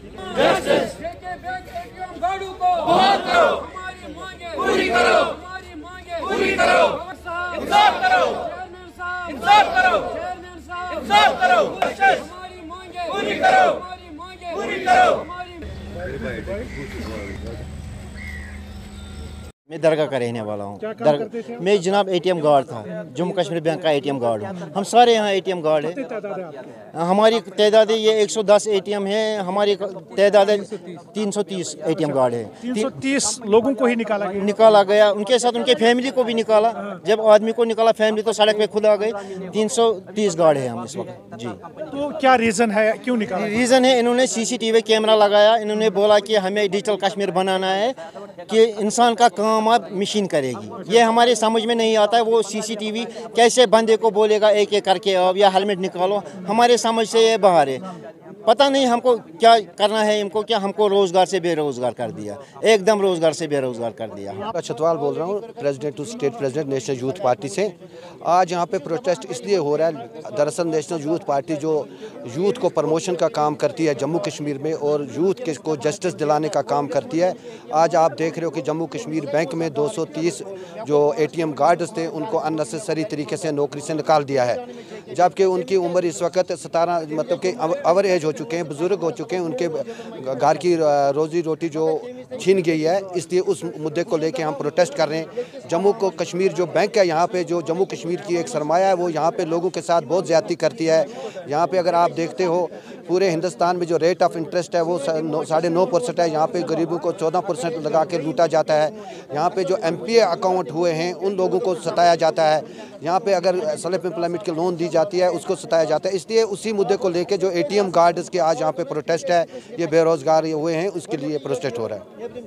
जेके bank ATM गाड़ू को बहुत करो हमारी मांगे पूरी करो हमारी मांगे पूरी करो इंसाफ करो चेयरमैन साहब इंसाफ करो चेयरमैन साहब इंसाफ करो हमारी मांगे पूरी करो हमारी मांगे पूरी करो हमारी मैं दरगाह का रहने वाला हूँ। मैं जनाब एटीएम गार्ड था। जम्मू कश्मीर बैंक का एटीएम गार्ड हूँ। हम सारे यहाँ एटीएम गार्ड है। हमारी तादाद ये 110 एटीएम है। हमारी तादाद 330 एटीएम गार्ड है। 330 लोगों को ही निकाला गया? निकाला गया। उनके साथ उनके फैमिली को भी निकाला। जब आदमी को निकाला फैमिली तो सड़क पे खुद आ गई 330 गार्ड है हम इस वक्त। जी। तो क्या रीजन है? क्यों निकाला? रीज़न है इन्होंने सीसीटीवी कैमरा लगाया। इन्होंने बोला कि हमें डिजिटल कश्मीर बनाना है। कि इंसान का काम अब मशीन करेगी। ये हमारे समझ में नहीं आता है वो सीसीटीवी कैसे बंदे को बोलेगा एक एक करके, अब या हेलमेट निकालो। हमारे समझ से ये बाहर है। पता नहीं हमको क्या करना है, इनको क्या हमको रोज़गार से बेरोज़गार कर दिया। एकदम रोज़गार से बेरोज़गार कर दिया। छतवाल बोल रहा हूँ, president to state president national youth party से। आज यहाँ पे प्रोटेस्ट इसलिए हो रहा है, दरअसल नेशनल यूथ पार्टी जो यूथ को प्रमोशन का काम करती है जम्मू कश्मीर में और यूथ को जस्टिस दिलाने का काम करती है। आज आप देख रहे हो कि जम्मू कश्मीर बैंक में 230 जो एटीएम गार्ड्स थे, उनको अननेसेसरी तरीके से नौकरी से निकाल दिया है। जबकि उनकी उम्र इस वक्त सतारह मतलब कि अवर एज हो चुके हैं, बुज़ुर्ग हो चुके हैं, उनके घर की रोज़ी रोटी जो छीन गई है, इसलिए उस मुद्दे को लेके हम प्रोटेस्ट कर रहे हैं। जम्मू को कश्मीर जो बैंक है, यहाँ पे जो जम्मू कश्मीर की एक सरमाया है, वो यहाँ पे लोगों के साथ बहुत ज़्यादती करती है। यहाँ पे अगर आप देखते हो पूरे हिंदुस्तान में जो रेट ऑफ़ इंटरेस्ट है वो साढ़े नौ परसेंट है। यहाँ पे गरीबों को चौदह परसेंट लगा के लूटा जाता है। यहाँ पे जो एमपीए अकाउंट हुए हैं, उन लोगों को सताया जाता है। यहाँ पे अगर सेल्फ एम्प्लॉयमेंट के लोन दी जाती है, उसको सताया जाता है। इसलिए उसी मुद्दे को लेकर जो एटीएम गार्ड्स के आज यहाँ पे प्रोटेस्ट है, ये बेरोज़गार हुए हैं, उसके लिए प्रोटेस्ट हो रहा है।